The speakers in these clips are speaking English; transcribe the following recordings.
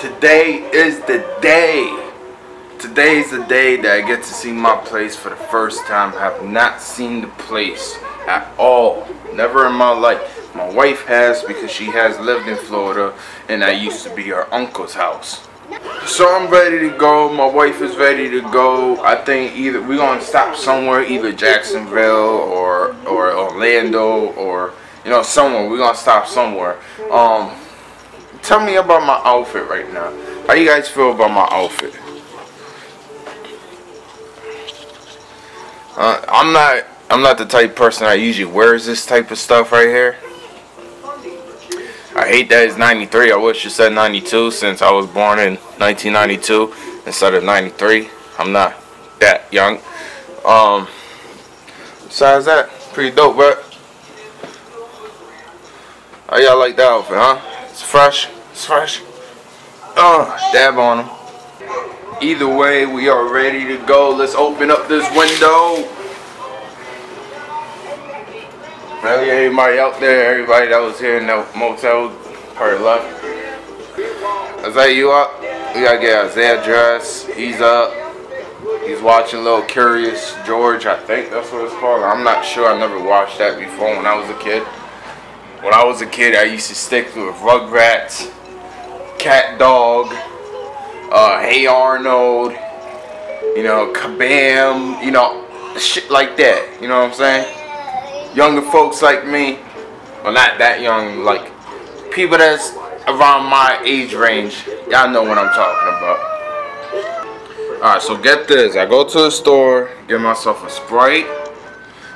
Today is the day. Today is the day that I get to see my place for the first time. I have not seen the place at all. Never in my life. My wife has because she has lived in Florida and that used to be her uncle's house. So I'm ready to go. My wife is ready to go. I think either we're gonna stop somewhere, either Jacksonville or or Orlando or you know somewhere. We're gonna stop somewhere. Um, tell me about my outfit right now. How you guys feel about my outfit? Uh, I'm not. I'm not the type of person I usually wears this type of stuff right here. I hate that it's 93. I wish it said 92 since I was born in 1992 instead of 93. I'm not that young. Um, besides that, pretty dope, bro. how y'all like that outfit, huh? It's fresh. Fresh. Oh, dab on them. Either way, we are ready to go. Let's open up this window. Everybody out there, everybody that was here in the motel, probably left. Isaiah, you up? We gotta get Isaiah dressed. He's up. He's watching Little Curious George, I think that's what it's called. I'm not sure. I never watched that before when I was a kid. When I was a kid, I used to stick with Rugrats, Cat Dog, uh, Hey Arnold, you know, KaBlam, you know, shit like that. You know what I'm saying? Younger folks like me, well, not that young, like people that's around my age range, y'all know what I'm talking about. Alright, so get this. I go to the store, get myself a Sprite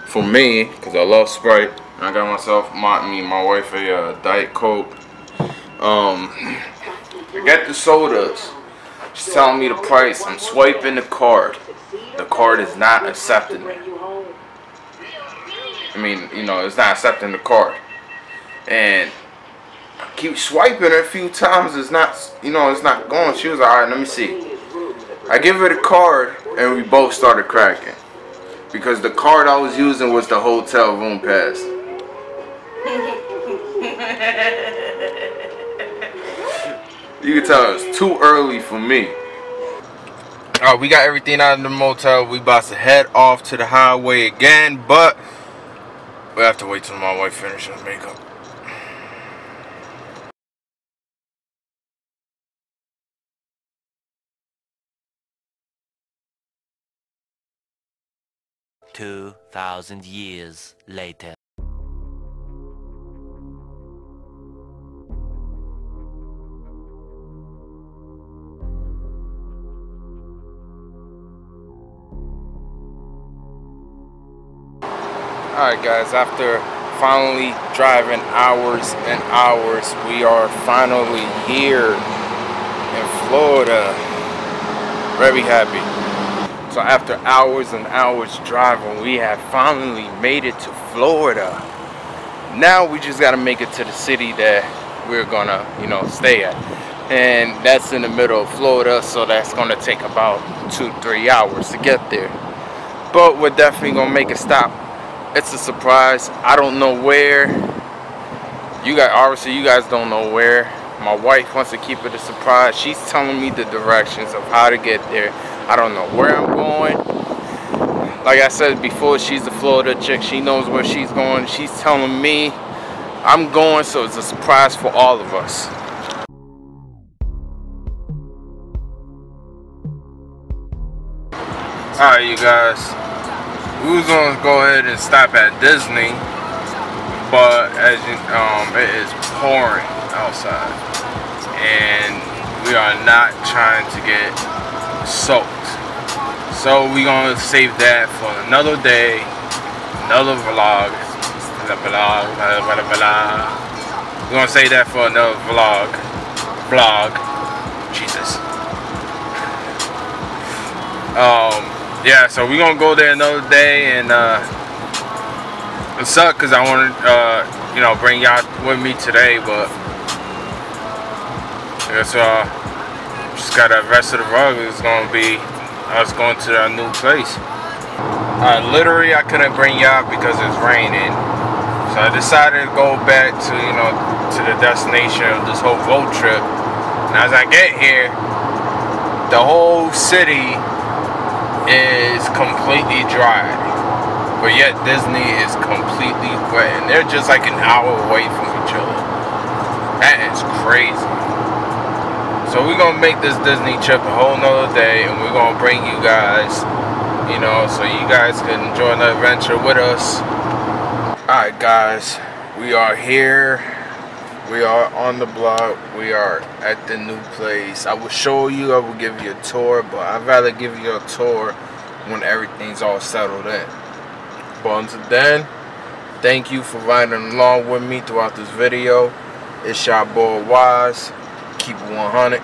for me, because I love Sprite. I got myself, my, me my wife, a uh, Diet Coke. Um, I get the sodas. She's telling me the price. I'm swiping the card. The card is not accepting me. I mean, you know, it's not accepting the card. And I keep swiping it a few times. It's not, you know, it's not going. She was like, all right, let me see. I give her the card, and we both started cracking. Because the card I was using was the hotel room pass. You can tell it's too early for me. Alright, we got everything out of the motel. We about to head off to the highway again, but we have to wait till my wife finishes makeup. Two thousand years later. Alright guys, after finally driving hours and hours, we are finally here in Florida. Very happy. So after hours and hours driving, we have finally made it to Florida. Now we just gotta make it to the city that we're gonna, you know, stay at. And that's in the middle of Florida, so that's gonna take about two, three hours to get there. But we're definitely gonna make a stop it's a surprise. I don't know where. You guys, obviously, you guys don't know where. My wife wants to keep it a surprise. She's telling me the directions of how to get there. I don't know where I'm going. Like I said before, she's a Florida chick. She knows where she's going. She's telling me I'm going, so it's a surprise for all of us. Alright, you guys we was gonna go ahead and stop at Disney, but as you, um, it is pouring outside, and we are not trying to get soaked. So we gonna save that for another day, another vlog. Vlog, blah, blah, blah, We're gonna save that for another vlog. Vlog. Jesus. Um yeah, so we're gonna go there another day, and uh, it sucked because I wanted, uh, you know, bring y'all with me today, but I guess uh, just got the rest of the vlog is gonna be us going to a new place. Uh, literally, I couldn't bring y'all because it's raining, so I decided to go back to, you know, to the destination of this whole road trip And as I get here, the whole city is completely dry. But yet Disney is completely wet. And they're just like an hour away from each other. That is crazy. So we're gonna make this Disney trip a whole nother day and we're gonna bring you guys, you know, so you guys can enjoy the adventure with us. Alright guys, we are here. We are on the block. We are at the new place. I will show you, I will give you a tour, but I'd rather give you a tour when everything's all settled in. But until then, thank you for riding along with me throughout this video. It's your boy Wise. Keep it 100.